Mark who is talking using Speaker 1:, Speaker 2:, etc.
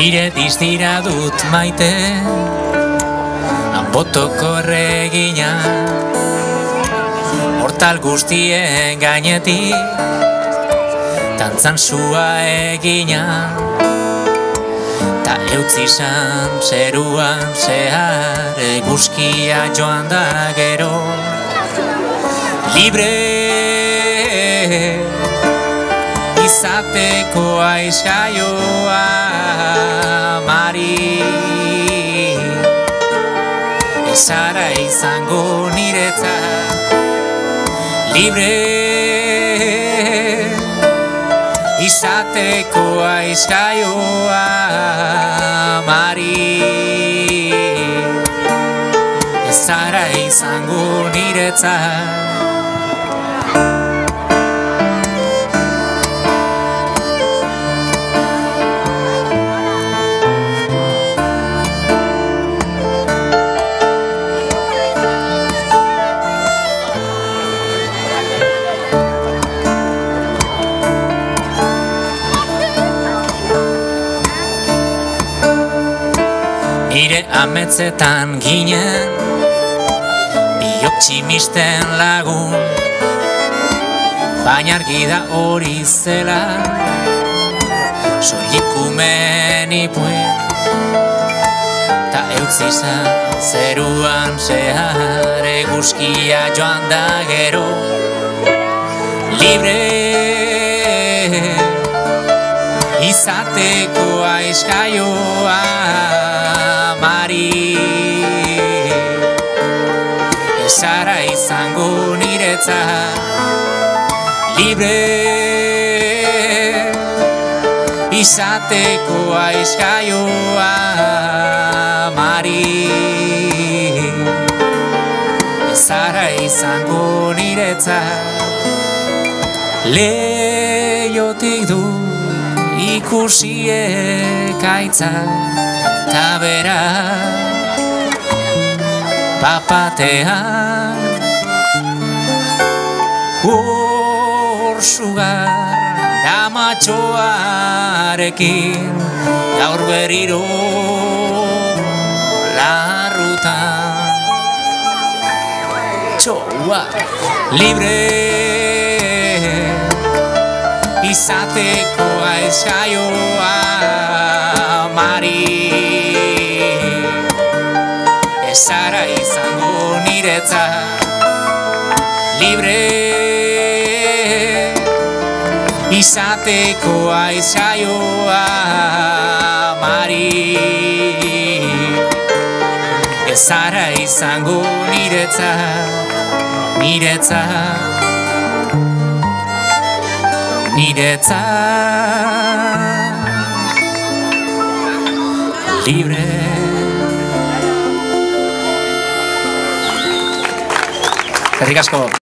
Speaker 1: Ire diztira dut maite Anbotoko erregina. Hortal guztien gainetik Tantzan zua egina. Ta eutzi zan zeruan zehar Eguzkia joan da gero. Libre izateko aiskaioa Mari. Ezara izango niretzat Libre. Izateko aizkaioa Mari. Ezara izango niretzat Nire ametzetan ginen Biok tximisten lagun. Baina argi da hori zela Soilikumen ipuen Ta eutzi zan zeruan zehar Eguzkia joan da gero. Libre izateko aiskaioa Mari. Ezara izango niretza. Libre. Izateko aiskaioa Mari. Ezara izango niretza. Leiotik du ikusiek aitza ta bera. Papatean hor sugar damatxoarekin gaur berriro larrutan txoa. Libre izateko aizkaioa Mari. Ezara izango niretza Libre. Izateko aizkaioa Mari. Ezara izango niretza Niretza niretzat libre. Eskerrik asko